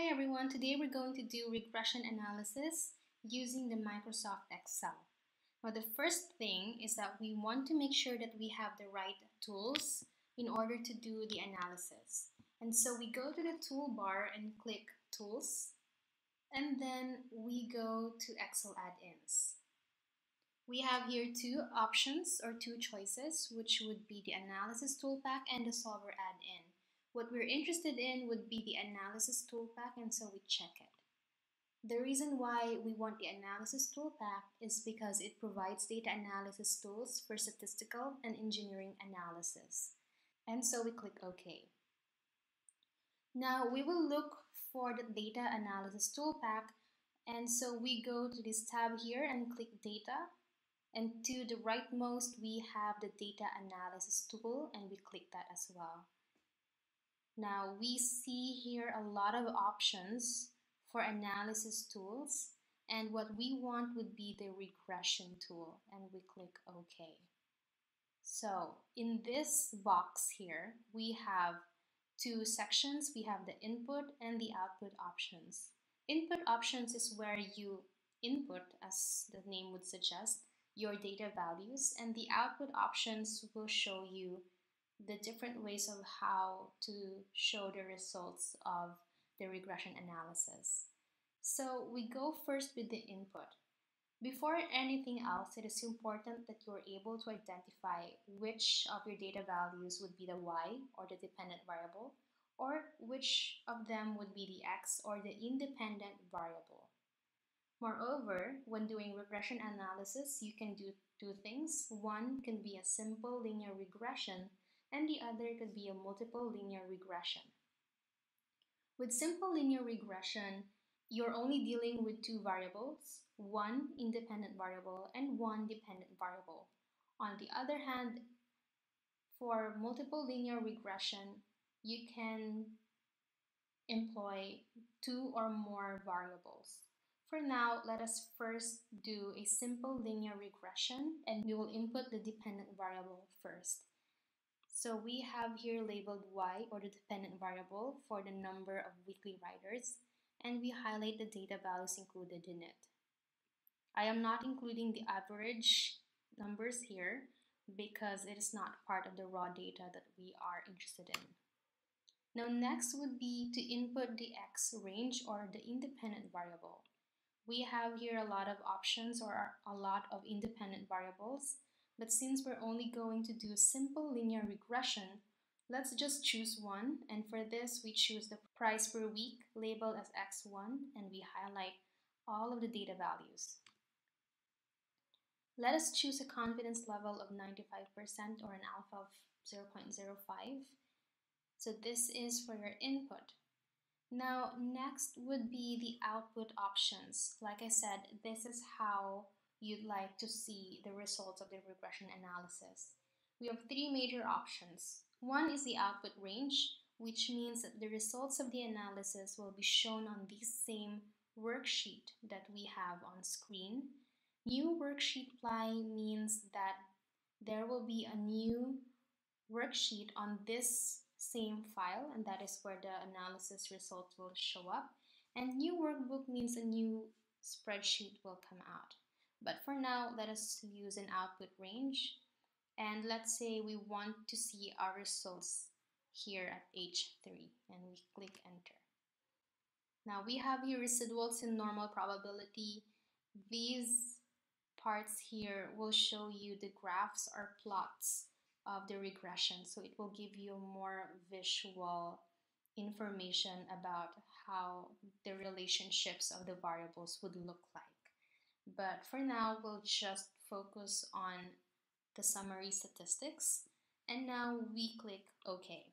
Hi everyone, today we're going to do regression analysis using the Microsoft Excel. Now the first thing is that we want to make sure that we have the right tools in order to do the analysis. And so we go to the toolbar and click Tools, and then we go to Excel add-ins. We have here two options or two choices, which would be the Analysis ToolPak and the Solver add-in. What we're interested in would be the Analysis ToolPak, and so we check it. The reason why we want the Analysis ToolPak is because it provides data analysis tools for statistical and engineering analysis. And so we click OK. Now we will look for the Data Analysis ToolPak, and so we go to this tab here and click Data, and to the rightmost, we have the data analysis tool and we click that as well. Now we see here a lot of options for analysis tools and what we want would be the regression tool and we click OK. So in this box here, we have two sections. We have the input and the output options. Input options is where you input, as the name would suggest, your data values and the output options will show you the different ways of how to show the results of the regression analysis. So we go first with the input. Before anything else, it is important that you're able to identify which of your data values would be the y or the dependent variable or which of them would be the x or the independent variable. Moreover, when doing regression analysis, you can do two things. One can be a simple linear regression, and the other could be a multiple linear regression. With simple linear regression, you're only dealing with two variables, one independent variable and one dependent variable. On the other hand, for multiple linear regression, you can employ two or more variables. For now, let us first do a simple linear regression and we will input the dependent variable first. So we have here labeled y or the dependent variable for the number of weekly riders and we highlight the data values included in it. I am not including the average numbers here because it is not part of the raw data that we are interested in. Now next would be to input the x range or the independent variable we have here a lot of options or a lot of independent variables, but since we're only going to do simple linear regression, let's just choose one. And for this, we choose the price per week labeled as X1 and we highlight all of the data values. Let us choose a confidence level of 95% or an alpha of 0.05. So this is for your input. Now, next would be the output options. Like I said, this is how you'd like to see the results of the regression analysis. We have three major options. One is the output range, which means that the results of the analysis will be shown on this same worksheet that we have on screen. New worksheet apply means that there will be a new worksheet on this same file and that is where the analysis results will show up. And new workbook means a new spreadsheet will come out. But for now, let us use an output range. And let's say we want to see our results here at H3 and we click enter. Now we have here residuals in normal probability. These parts here will show you the graphs or plots of the regression. So it will give you more visual information about how the relationships of the variables would look like. But for now, we'll just focus on the summary statistics. And now we click OK.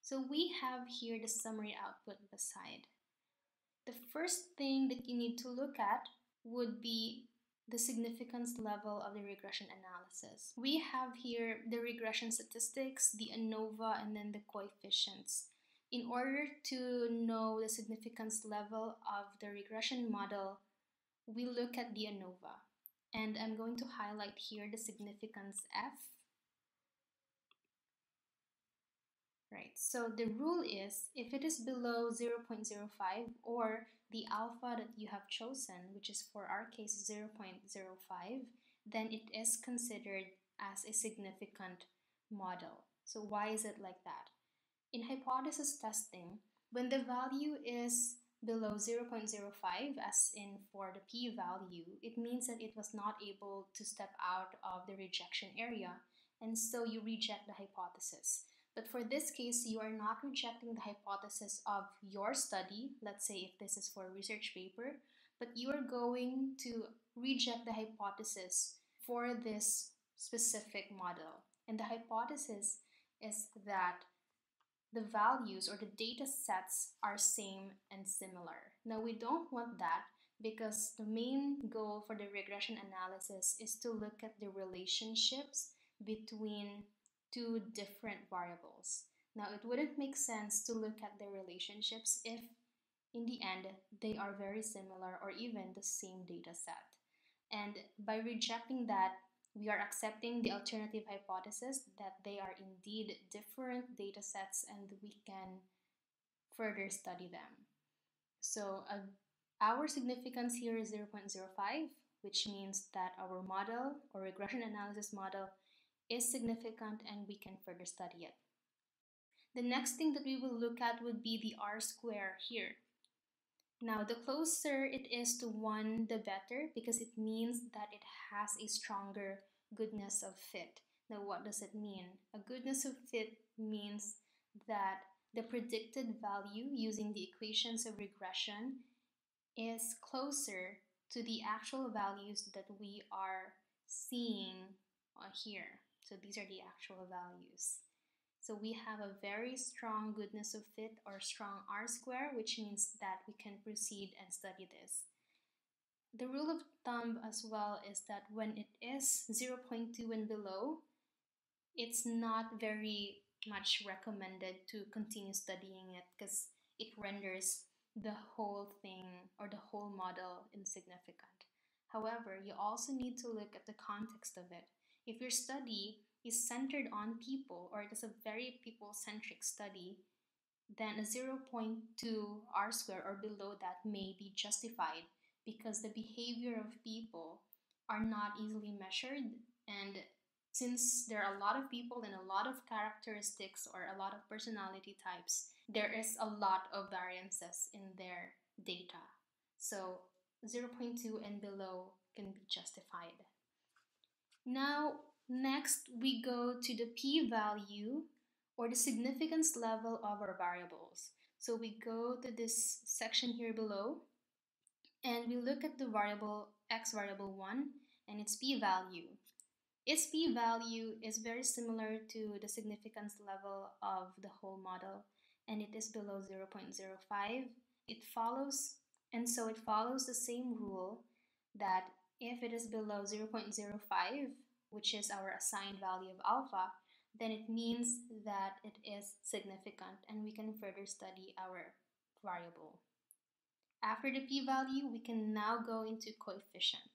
So we have here the summary output beside. The first thing that you need to look at would be the significance level of the regression analysis. We have here the regression statistics, the ANOVA, and then the coefficients. In order to know the significance level of the regression model, we look at the ANOVA. And I'm going to highlight here the significance F. right? So the rule is if it is below 0.05 or the alpha that you have chosen, which is for our case 0.05, then it is considered as a significant model. So why is it like that? In hypothesis testing, when the value is below 0.05, as in for the p-value, it means that it was not able to step out of the rejection area, and so you reject the hypothesis. But for this case, you are not rejecting the hypothesis of your study, let's say if this is for a research paper, but you are going to reject the hypothesis for this specific model. And the hypothesis is that the values or the data sets are same and similar. Now we don't want that because the main goal for the regression analysis is to look at the relationships between two different variables. Now it wouldn't make sense to look at the relationships if in the end they are very similar or even the same data set. And by rejecting that, we are accepting the alternative hypothesis that they are indeed different data sets and we can further study them. So uh, our significance here is 0.05, which means that our model or regression analysis model is significant and we can further study it. The next thing that we will look at would be the R square here. Now, the closer it is to 1, the better because it means that it has a stronger goodness of fit. Now, what does it mean? A goodness of fit means that the predicted value using the equations of regression is closer to the actual values that we are seeing uh, here. So these are the actual values. So we have a very strong goodness of fit or strong R square, which means that we can proceed and study this. The rule of thumb as well is that when it is 0.2 and below, it's not very much recommended to continue studying it because it renders the whole thing or the whole model insignificant. However, you also need to look at the context of it. If your study is centered on people or it is a very people-centric study, then a 0.2 R square or below that may be justified because the behavior of people are not easily measured and since there are a lot of people and a lot of characteristics or a lot of personality types, there is a lot of variances in their data. So 0.2 and below can be justified. Now, Next, we go to the p-value or the significance level of our variables. So we go to this section here below and we look at the variable x variable 1 and its p-value. Its p-value is very similar to the significance level of the whole model and it is below 0.05. It follows and so it follows the same rule that if it is below 0.05 which is our assigned value of alpha, then it means that it is significant and we can further study our variable. After the p-value, we can now go into coefficient.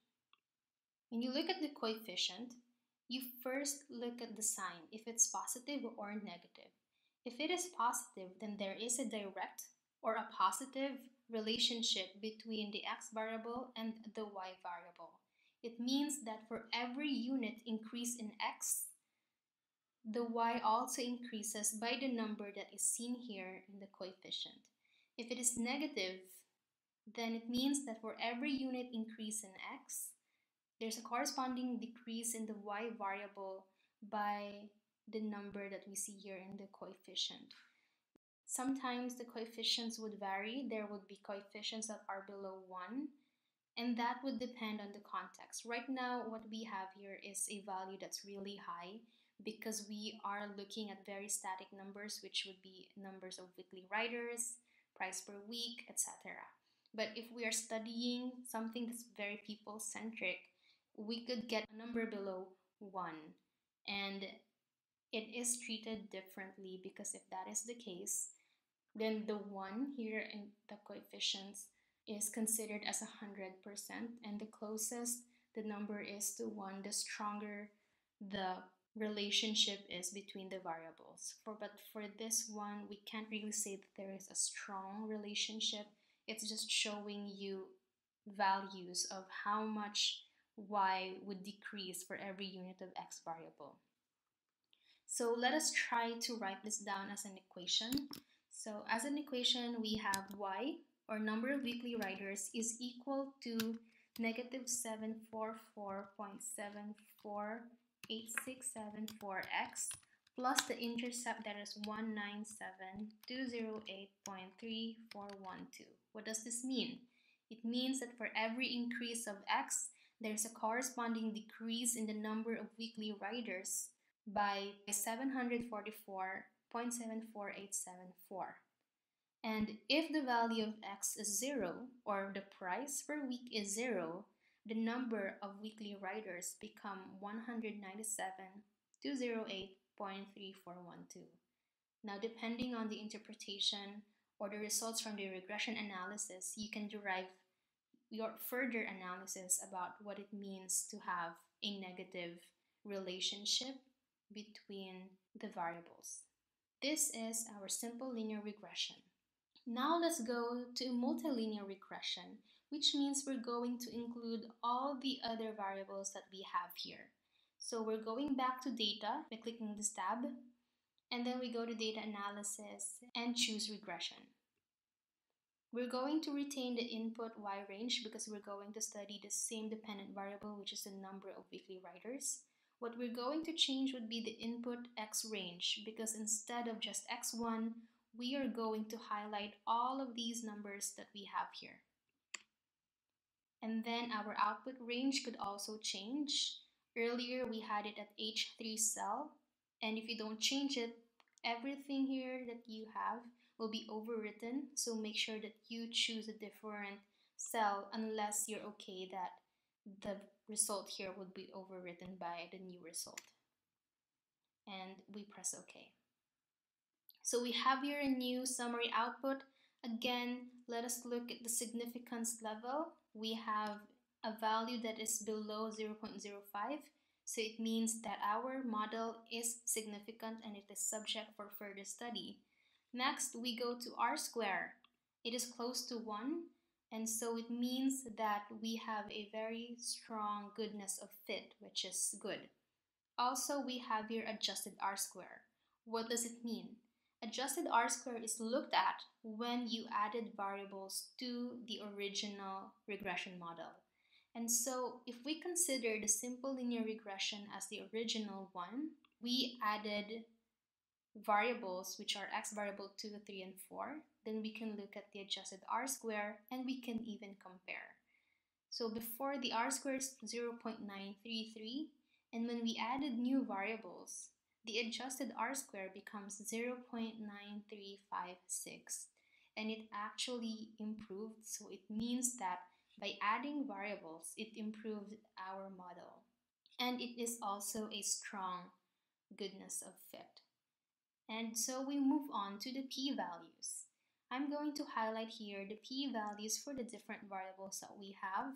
When you look at the coefficient, you first look at the sign, if it's positive or negative. If it is positive, then there is a direct or a positive relationship between the x variable and the y variable. It means that for every unit increase in x, the y also increases by the number that is seen here in the coefficient. If it is negative, then it means that for every unit increase in x, there's a corresponding decrease in the y variable by the number that we see here in the coefficient. Sometimes the coefficients would vary. There would be coefficients that are below 1 and that would depend on the context. Right now, what we have here is a value that's really high because we are looking at very static numbers, which would be numbers of weekly riders, price per week, etc. But if we are studying something that's very people centric, we could get a number below 1. And it is treated differently because if that is the case, then the 1 here in the coefficients is considered as 100% and the closest the number is to 1 the stronger the relationship is between the variables. For but for this one, we can't really say that there is a strong relationship. It's just showing you values of how much y would decrease for every unit of x variable. So let us try to write this down as an equation. So as an equation, we have y, or number of weekly riders, is equal to negative 744.748674x plus the intercept that is 197.208.3412. What does this mean? It means that for every increase of x, there's a corresponding decrease in the number of weekly riders by 744.74874. And if the value of x is 0, or the price per week is 0, the number of weekly riders become 197,208.3412. Now, depending on the interpretation or the results from the regression analysis, you can derive your further analysis about what it means to have a negative relationship between the variables. This is our simple linear regression. Now let's go to multilinear regression, which means we're going to include all the other variables that we have here. So we're going back to data by clicking this tab, and then we go to data analysis and choose regression. We're going to retain the input y range because we're going to study the same dependent variable, which is the number of weekly riders. What we're going to change would be the input x range because instead of just x1, we are going to highlight all of these numbers that we have here. And then our output range could also change. Earlier we had it at H3 cell and if you don't change it, everything here that you have will be overwritten. So make sure that you choose a different cell unless you're okay that the result here would be overwritten by the new result. And we press OK. So we have here a new summary output. Again, let us look at the significance level. We have a value that is below 0.05. So it means that our model is significant and it is subject for further study. Next, we go to r square. It is close to 1, and so it means that we have a very strong goodness of fit, which is good. Also, we have here adjusted r square. What does it mean? Adjusted r square is looked at when you added variables to the original regression model. And so if we consider the simple linear regression as the original one, we added variables, which are x variable 2, 3, and 4, then we can look at the adjusted r square and we can even compare. So before the r square is 0.933, and when we added new variables, the adjusted r square becomes 0.9356 and it actually improved so it means that by adding variables it improved our model and it is also a strong goodness of fit and so we move on to the p-values. I'm going to highlight here the p-values for the different variables that we have.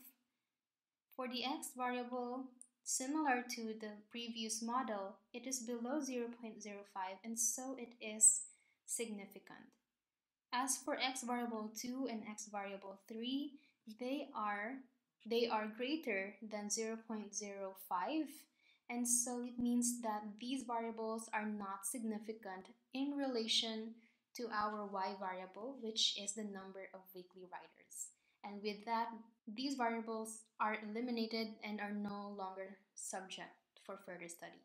For the x variable, similar to the previous model, it is below 0.05 and so it is significant. As for x variable 2 and x variable 3, they are they are greater than 0.05 and so it means that these variables are not significant in relation to our y variable, which is the number of weekly riders. And with that, these variables are eliminated and are no longer subject for further study.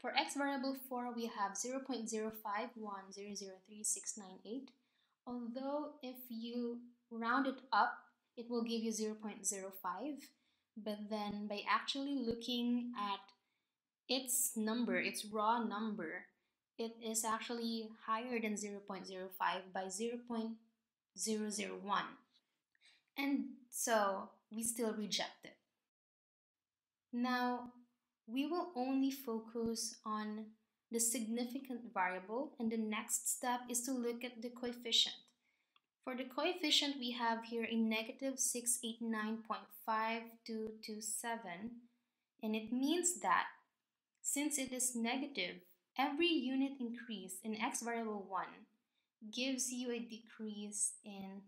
For x variable 4, we have 0.051003698. Although if you round it up, it will give you 0.05 but then by actually looking at its number, its raw number, it is actually higher than 0.05 by 0.001. And so we still reject it. Now, we will only focus on the significant variable and the next step is to look at the coefficient. For the coefficient, we have here a negative 689.5227, and it means that Since it is negative, every unit increase in x variable 1 gives you a decrease in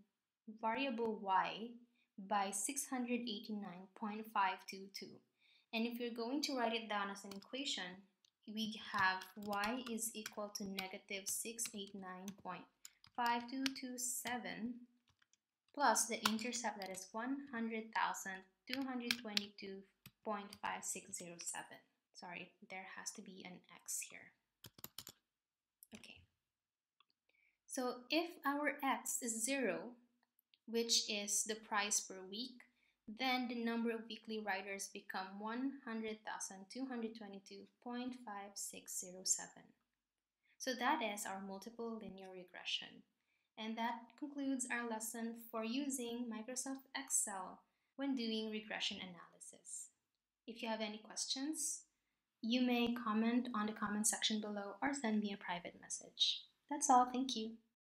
variable y by 689.522. And if you're going to write it down as an equation, we have y is equal to negative 689.5227 plus the intercept that is 100,222.5607. Sorry, there has to be an x here. Okay. So if our x is 0, which is the price per week, then the number of weekly riders become 100,222.5607. So that is our multiple linear regression. And that concludes our lesson for using Microsoft Excel when doing regression analysis. If you have any questions, you may comment on the comment section below or send me a private message. That's all. Thank you.